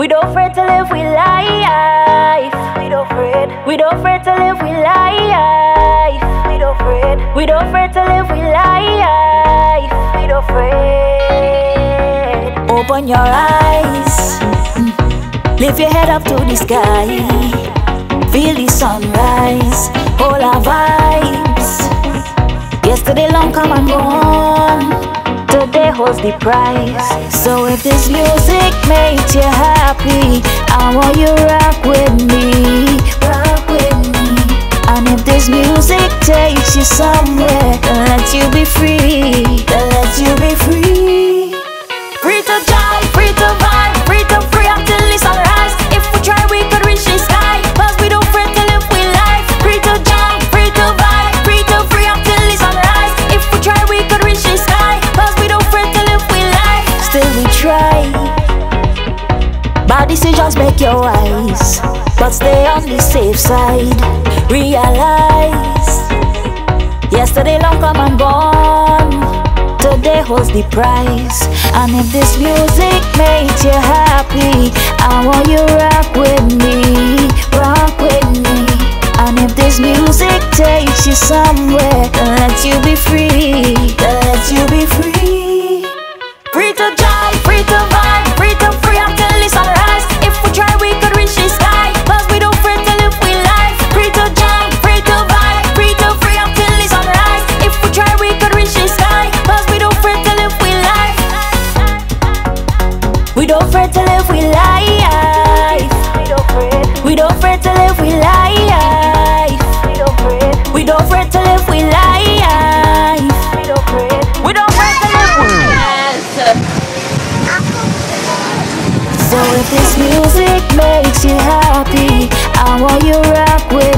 We don't afraid to live we life. We don't afraid. We don't afraid to live we life. We don't afraid. We don't afraid to live we life. We don't afraid. Open your eyes. Lift your head up to the sky. Feel the sunrise. All our vibes. Yesterday long come and gone. Today holds the prize. So if this music makes you happy, I want you rock with me, rock with me. And if this music takes you somewhere, decisions make you wise, but stay on the safe side. Realize yesterday long come and gone. Today holds the prize. And if this music makes you happy, I want you rock with me, rock with me. And if this music takes you somewhere, let you be free, Fret to live we life. We don't fret. We don't fret to live we life. We don't fret. We don't fret to live we life. We don't fret. We don't fret to live we So if this music makes you happy, I want you rock with